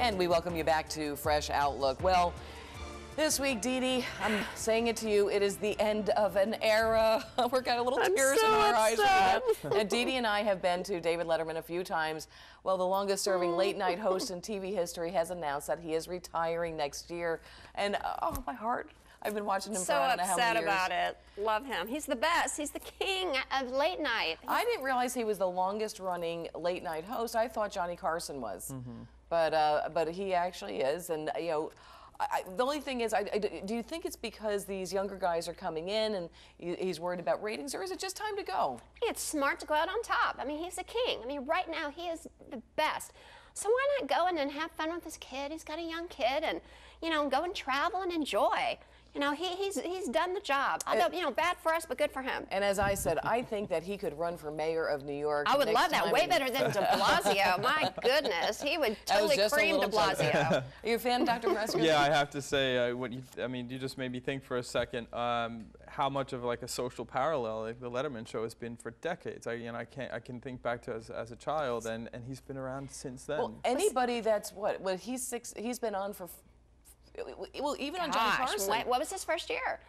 And we welcome you back to Fresh Outlook. Well, this week, Dee Dee, I'm saying it to you, it is the end of an era. We're got a little I'm tears so in our eyes. upset. right now. And Dee Dee and I have been to David Letterman a few times. Well, the longest serving late night host in TV history has announced that he is retiring next year. And uh, oh, my heart. I've been watching him for So I don't know how upset many years. about it. Love him. He's the best. He's the king of late night. I didn't realize he was the longest running late night host. I thought Johnny Carson was, mm-hmm. But uh, but he actually is. And you know, I, the only thing is, I, I- do you think it's because these younger guys are coming in and he's worried about ratings, or is it just time to go? It's smart to go out on top. I mean, he's a king. I mean, right now he is the best. So why not go in and have fun with his kid? He's got a young kid, and you know, go and travel and enjoy. You know, he, he's he's done the job. Although you know, bad for us, but good for him. And as I said, I think that he could run for mayor of New York. I would next love that. Way better than De Blasio. My goodness, he would totally cream De. Blasio. Are you a fan, Dr. Prescott? Yeah, I have to say, uh, what you, I mean, you just made me think for a second um, how much of like a social parallel like, the Letterman show has been for decades. I, you know, I can't, I can think back to as, as a child, and, and he's been around since then. Well, anybody that's what? Well, he's six. He's been on for. Well, even on Johnny Carson. what, what was his first year?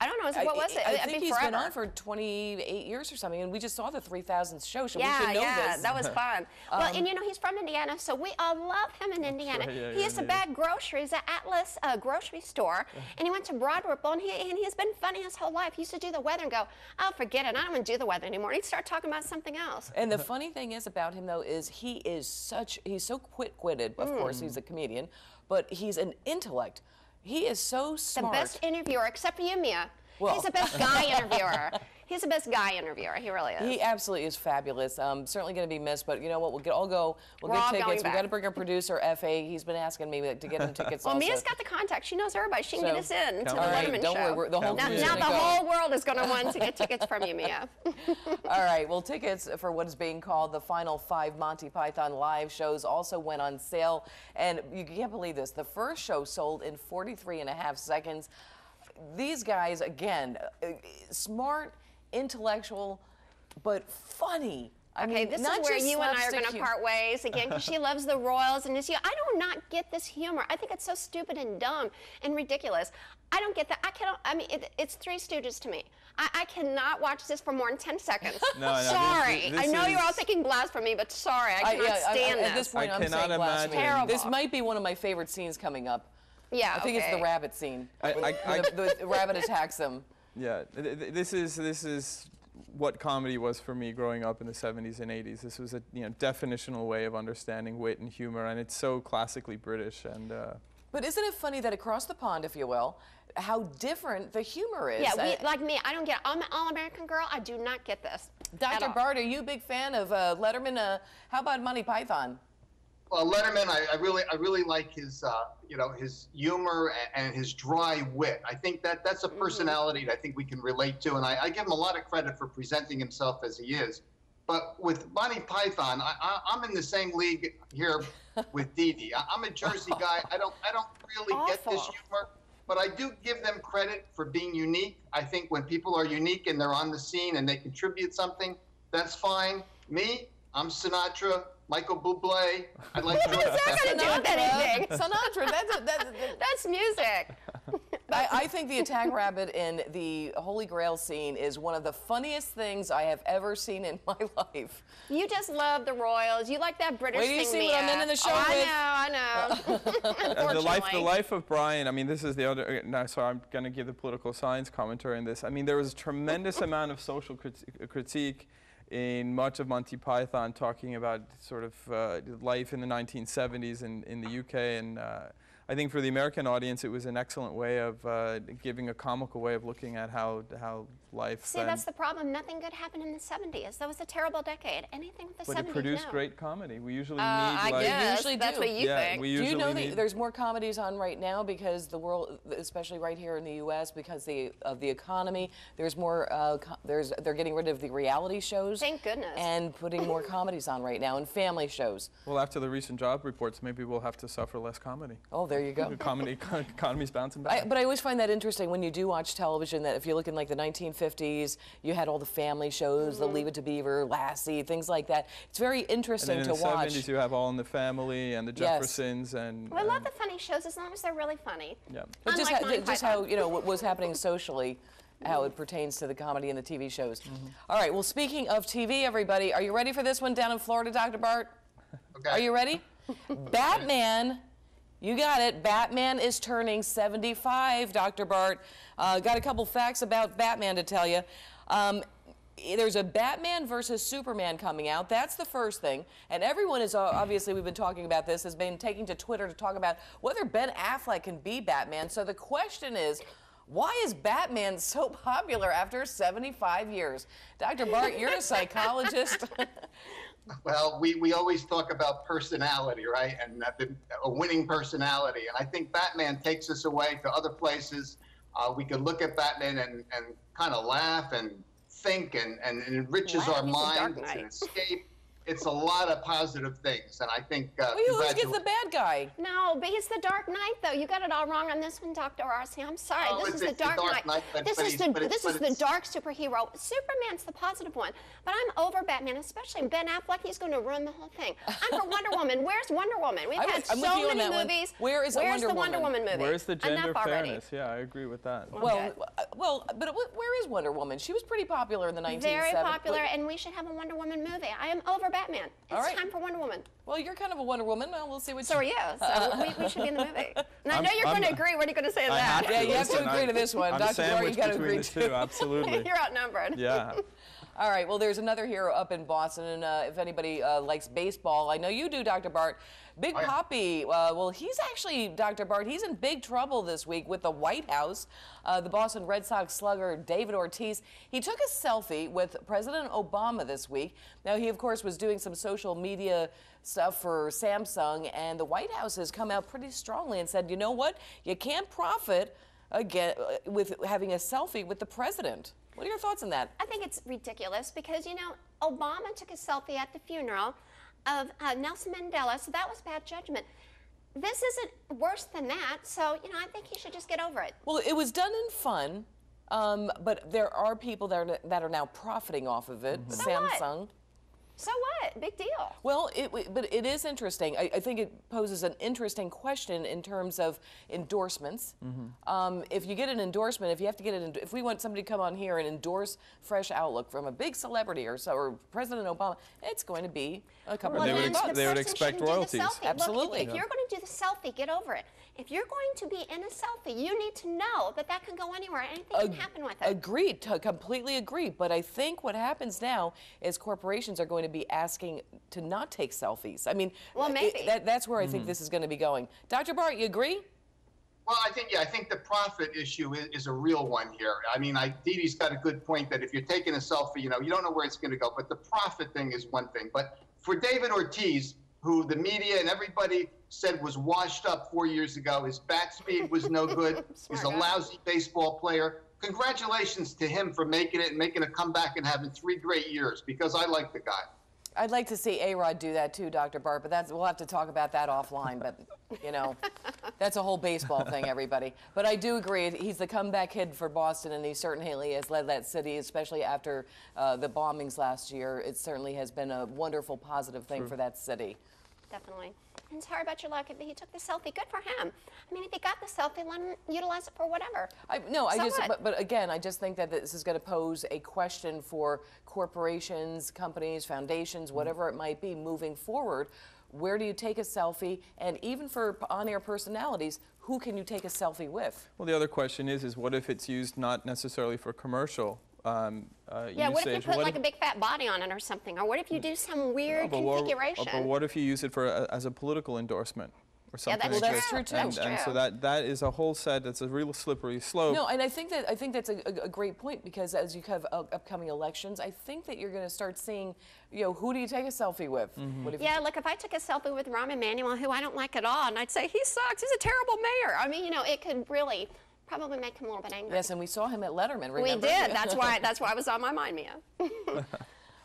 I don't know. What was it? I, It'd think be he's been on for 28 years or something, and we just saw the 3000th show, so yeah, we should know yeah, this. that was fun. well, and you know he's from Indiana, so we all love him in Indiana. right, yeah, he yeah, used to yeah. bag groceries at Atlas uh, grocery store, and he went to Broad Ripple, and he and he's been funny his whole life. He used to do the weather and go, "Oh, forget it, I don't want to do the weather anymore." He'd start talking about something else. And the funny thing is about him, though, is he is such, he's so quick-witted. Of course, he's a comedian, but he's an intellect. He is so smart. The best interviewer, except for you, Mia. Well- he's the best guy interviewer. He's the best guy interviewer. He really is. He absolutely is fabulous. Um, certainly going to be missed, but you know what? We'll get all go. We'll We're get going tickets. We back. got to bring our producer Fa. He's been asking me to get him tickets. well, also. Mia's got the contact. She knows everybody. She can So- get us in to Count the on All me. Letterman don't show. worry. The whole Now- now, crew's now gonna the go. whole world is going to want to get tickets from you, Mia. All right. Well, tickets for what is being called the final five Monty Python live shows also went on sale. And you can't believe this. The first show sold in 43 and a half seconds. These guys, again, uh, smart, intellectual, but funny. I Okay, mean, this not is where you and I are going to part ways again because she loves the Royals and this. I do not get this humor. I think it's so stupid and dumb and ridiculous. I don't get that. I cannot. I mean, it, it's Three Stooges to me. I, I cannot watch this for more than ten seconds. No, no, sorry. this I know you're all is- thinking blasphemy, but sorry, I I- cannot yeah, I- I- stand At this point, I I'm cannot saying blasphemy. imagine- Terrible. This might be one of my favorite scenes coming up. yeah, I think it's the rabbit scene. I- I- Where the, the rabbit attacks him. Yeah, th- th- this is this is what comedy was for me growing up in the 70s and 80s. This was a you know definitional way of understanding wit and humor, and it's so classically British. And uh, But isn't it funny that across the pond, if you will, how different the humor is? Yeah, we, Uh, like me, I don't get. I'm an all-American girl. I do not get this. Dr. Bart, are you a big fan of uh, Letterman? Uh, how about Monty Python? Well, Letterman, I, I really, I really like his, uh, you know, his humor and, and his dry wit. I think that that's a personality that I think we can relate to, and I, I give him a lot of credit for presenting himself as he is. But with Monty Python, I, I'm in the same league here with Dee Dee. I, I'm a Jersey guy. I don't, I don't really get this humor, but I do give them credit for being unique. I think when people are unique and they're on the scene and they contribute something, that's fine. Me, I'm Sinatra, Michael Bublé. I'd like George What's that got to do with anything? Sinatra. That's, a, that's, That's music. I, I think the attack rabbit in the Holy Grail scene is one of the funniest things I have ever seen in my life. You just love the Royals. You like that British Wait till you thing, see what I'm in in the show oh, with. I know, I know. Uh, and the life, the life of Brian. I mean, this is the other. Uh, no, so I'm going to give the political science commentary on this. I mean, there was a tremendous amount of social crit- critique in much of Monty Python, talking about sort of uh, life in the 1970s in, in the UK, and uh, I think for the American audience, it was an excellent way of uh, giving a comical way of looking at how how life. See, that's the problem. Nothing good happened in the 70s. That was a terrible decade. Anything with the but 70s, it produced no. great comedy. We usually Uh, need I like guess usually that's do. what you Yeah, think. we Do you know that need- there's more comedies on right now because the world, especially right here in the U.S., because the, of the economy, there's more. Uh, there's they're getting rid of the reality shows. Thank goodness. And putting more comedies on right now and family shows. Well, after the recent job reports, maybe we'll have to suffer less comedy. Oh, there there you go. The comedy economy's bouncing back. I, but I always find that interesting when you do watch television. That if you look in like the 1950s, you had all the family shows, the Leave It to Beaver, Lassie, things like that. It's very and interesting then in the watch. 70s, you have All in the Family and the Yes. Jeffersons and. Well, I love and- the funny shows as long as they're really funny. Yeah. But just, Unlike how, just how you know what was happening socially, how it pertains to the comedy and the TV shows. Mm-hmm. All right. Well, speaking of TV, everybody, are you ready for this one down in Florida, Dr. Bart? Okay. Are you ready? Batman. You got it. Batman is turning 75, Dr. Bart. Uh, got a couple facts about Batman to tell you. Um, there's a Batman versus Superman coming out. That's the first thing. And everyone is, uh, obviously, we've been talking about this, has been taking to Twitter to talk about whether Ben Affleck can be Batman. So the question is, why is Batman so popular after 75 years? Dr. Bart, you're a psychologist. Well, we, we always talk about personality, right? And uh, the, a winning personality. And I think Batman takes us away to other places. Uh, we could look at Batman and, and kind of laugh and think and, and it enriches Wow, our mind. It's an escape. It's a lot of positive things. And I think uh, well, he always gets the bad guy. No, but he's the Dark Knight, though. You got it all wrong on this one, Dr. Arcee. I'm sorry. Oh, this is the Dark, Dark Knight. Knight, but- this but is the this is the dark superhero. Superman's the positive one, but I'm over Batman, especially Ben Affleck. He's going to ruin the whole thing. I'm for Wonder Woman. Where's Wonder Woman? We've was- had I'm so many that one. movies. Where is a Where's Wonder the Wonder Woman? Woman movie? Where's the gender Enough already. fairness? Yeah, I agree with that. Well, Okay. uh, well, but where is Wonder Woman? She was pretty popular in the 1970s. Very popular, and we should have a Wonder Woman movie. I am over Batman. It's All right. time for Wonder Woman. Well, you're kind of a Wonder Woman. Well, we'll see what So are you. So we, we should be in the movie. And I I'm- know you're going to agree. What are you going to say to I that? Yeah, you have to agree I- to this one. I'm Dr. Barr, you sandwiched gotta agree the too. two, absolutely. you're outnumbered. yeah. All right. Well, there's another hero up in Boston, and uh, if anybody uh, likes baseball, I know you do, Dr. Bart. Big yeah. Papi. Uh, well, he's actually Dr. Bart. He's in big trouble this week with the White House. Uh, the Boston Red Sox slugger David Ortiz. He took a selfie with President Obama this week. Now, he of course was doing some social media stuff for Samsung, and the White House has come out pretty strongly and said, you know what? You can't profit again uh, with having a selfie with the president. What are your thoughts on that? I think it's ridiculous because, you know, Obama took a selfie at the funeral of uh, Nelson Mandela, so that was bad judgment. This isn't worse than that, so, you know, I think he should just get over it. Well, it was done in fun, um, but there are people that are, that are now profiting off of it. So what? Samsung. So what? Big deal. Well, it, but it is interesting. I, I think it poses an interesting question in terms of endorsements. Um, if you get an endorsement, if you have to get an, if we want somebody to come on here and endorse Fresh Outlook from a big celebrity or so, or President Obama, it's going to be a couple Well, of they million would ex- bucks. they would expect shouldn't the royalties. selfie. Absolutely. Look, if, if you're going to do the selfie, get over it. If you're going to be in a selfie, you need to know that that can go anywhere. Anything can happen with it. Agreed, to completely agree. But I think what happens now is corporations are going to be asking to not take selfies. I mean, Well, it- maybe. that, that's where I think mm-hmm. this is going to be going. Dr. Bart, you agree? Well, I think yeah, I think the profit issue is, is a real one here. I mean, I, Dee Dee's got a good point that if you're taking a selfie, you know, you don't know where it's going to go. But the profit thing is one thing. But for David Ortiz, who the media and everybody said was washed up four years ago, his bat speed was no good. He's a lousy baseball player. Congratulations to him for making it and making a comeback and having three great years because I like the guy. I'd like to see A Rod do that too, Dr. Bart, but that's, we'll have to talk about that offline. But, you know, that's a whole baseball thing, everybody. But I do agree, he's the comeback kid for Boston, and he certainly has led that city, especially after uh, the bombings last year. It certainly has been a wonderful, positive thing for that city. Definitely. And sorry about your luck. If he took the selfie, good for him. I mean, if he got the selfie, let him utilize it for whatever. I, no, I So just, but, but again, I just think that this is going to pose a question for corporations, companies, foundations, mm-hmm. whatever it might be, moving forward. Where do you take a selfie? And even for on-air personalities, who can you take a selfie with? Well, the other question is, is what if it's used not necessarily for commercial um, uh, Yeah, what if you put What like if- a big fat body on it or something? Or what if you do some weird but what- configuration? But what if you use it for a, as a political endorsement or something? that's like true. Well, that's true, And, too. and so that that is a whole set. That's a real slippery slope. No, and I think that I think that's a, a, a great point because as you have uh, upcoming elections, I think that you're going to start seeing, you know, who do you take a selfie with? Mm-hmm. What if you yeah, look, if I took a selfie with Rahm Emanuel, who I don't like at all, and I'd say, he sucks, he's a terrible mayor. I mean, you know, it could really probably make him a little bit angry. Yes, and we saw him at Letterman. we did. That's why, that's why it was on my mind, Mia.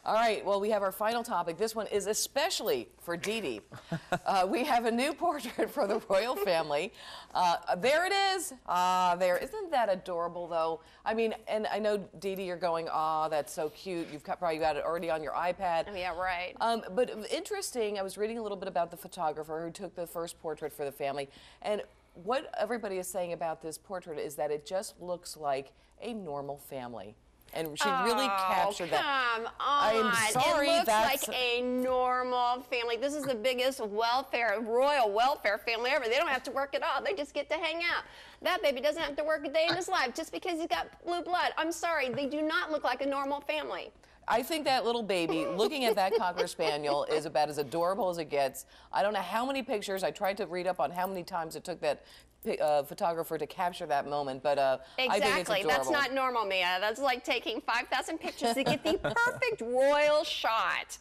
All right, well, we have our final topic. This one is especially for Dee Dee. uh, we have a new portrait for the royal family. Uh, there it is. Ah, there. Isn't that adorable, though? I mean, and I know, Dee Dee, you're going, ah, that's so cute. You've got, probably got it already on your iPad. Oh, yeah, right. Um, but interesting, I was reading a little bit about the photographer who took the first portrait for the family. And what everybody is saying about this portrait is that it just looks like a normal family. And she really oh, captured oh, that. Come on. I'm sorry, It looks that's- like a normal family. This is the biggest welfare, royal welfare family ever. They don't have to work at all. They just get to hang out. That baby doesn't have to work a day in his life just because he's got blue blood. I'm sorry. They do not look like a normal family. I think that little baby looking at that Cocker Spaniel is about as adorable as it gets. I don't know how many pictures, I tried to read up on how many times it took that uh, photographer to capture that moment, but uh, I think it's Exactly. adorable. That's not normal, Mia. That's like taking 5,000 pictures to get the perfect royal shot.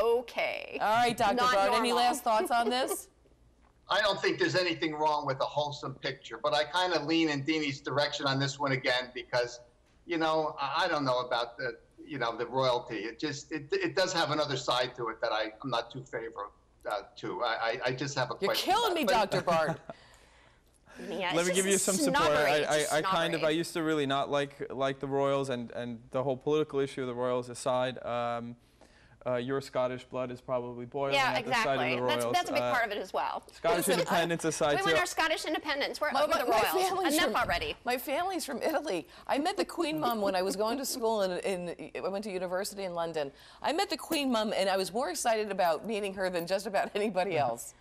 Okay. All right, Dr. Not Bart, any last thoughts on this? I don't think there's anything wrong with a wholesome picture, but I kind of lean in Deanie's direction on this one again because, you know, I, I don't know about the, you know, the royalty. It just, it, it does have another side to it that I, I'm not too favor uh, to. I, I, I just have a You're question. killing me, Dr. Bart. Yeah, Let me give you some snobbery. support. I, I, I kind of I used to really not like like the royals and and the whole political issue of the royals aside. Um, uh, your Scottish blood is probably boiling Yeah, at the sight exactly. of the That's, royals. that's a big Uh, part of it as well. Scottish independence aside, We want our Scottish independence. We're My- over my- the my royals. family's Enough from- already. My family's from Italy. I met the Queen Mum when I was going to school in, in I went to university in London. I met the Queen Mum and I was more excited about meeting her than just about anybody else.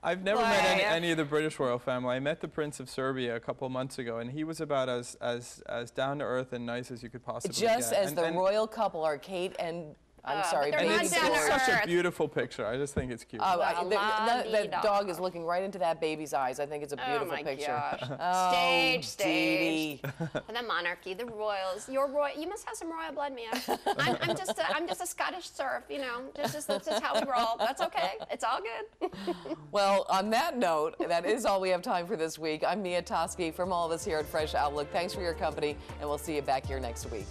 I've never met any, any of the British royal family. I met the Prince of Serbia a couple months ago, and he was about as as as down to earth and nice as you could possibly Just get. as And- the and- royal couple are Kate and I'm Uh, sorry, but they're And not it's, down to it's George. such a earth. beautiful picture. I just think it's cute. I- Well, the- that, that la-di-da. dog is looking right into that baby's eyes. I think it's a Oh beautiful my picture. gosh. Oh, stage, Dee stage. Dee. the monarchy, the royals. Your royal. You must have some royal blood, Mia. I'm, I'm just a, I'm just a Scottish serf. You know, just, just that's just how we roll. That's okay. It's all good. Well, on that note, that is all we have time for this week. I'm Mia Toski from all of us here at Fresh Outlook. Thanks for your company, and we'll see you back here next week.